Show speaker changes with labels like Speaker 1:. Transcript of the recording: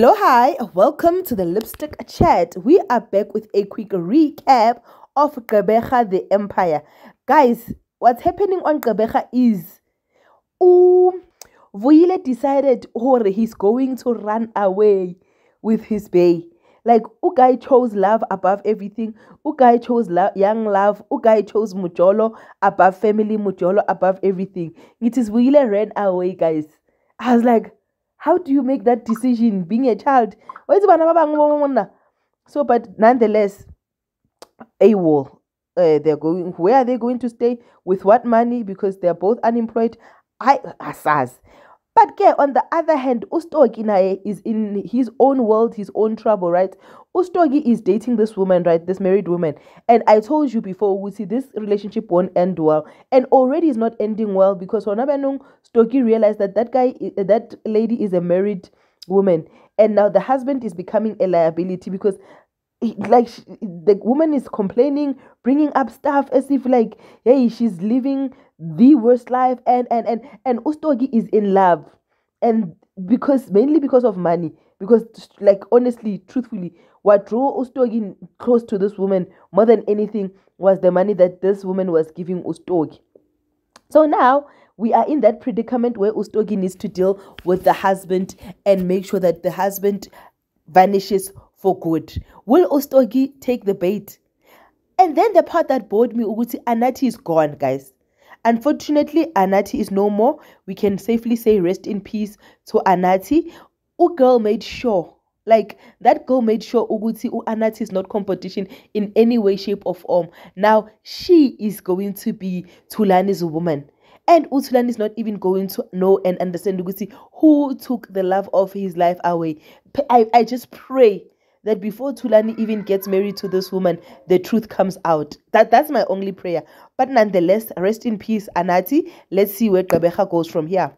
Speaker 1: Hello, hi, welcome to the Lipstick Chat. We are back with a quick recap of Gqeberha the Empire. Guys, what's happening on Gqeberha is um, Vuyile decided or he's going to run away with his bay. Like, guy chose love above everything. guy chose lo- young love. guy chose Mujolo above family, Mujolo above everything. It is Vuyile ran away, guys. I was like, how do you make that decision being a child? So but nonetheless AWOL uh, they're going where are they going to stay? With what money? Because they're both unemployed. I asas but ke on the other hand ustogi naye is in his own world his own trouble right? Ustogi is dating this woman right? This married woman. And i told you before we see this relationship won't end well. And already is not ending well because Honabanung stogi realized that that guy eh, that lady is a married woman. And now the husband is becoming a liability because like the woman is complaining bringing up stuff as if like hey she's living the worst life and and and and ustogi is in love. And because mainly because of money because like honestly truthfully what drew ustogi close to this woman more than anything was the money that this woman was giving ustogi. So now we are in that predicament where ustogi needs to deal with the husband and make sure that the husband vanishes for good. Will Ustogi take the bait? And then the part that bored me, Uguti Anati is gone, guys. Unfortunately, Anati is no more. We can safely say rest in peace to Anati. U girl made sure, like that girl made sure Uguti U Anati is not competition in any way, shape, or form. Now she is going to be Thulani's woman. And Utulan is not even going to know and understand Uguti who took the love of his life away. I, I just pray that before Thulani even gets married to this woman, the truth comes out. That that's my only prayer. But nonetheless, rest in peace, Anati. Let's see where Gqeberha goes from here.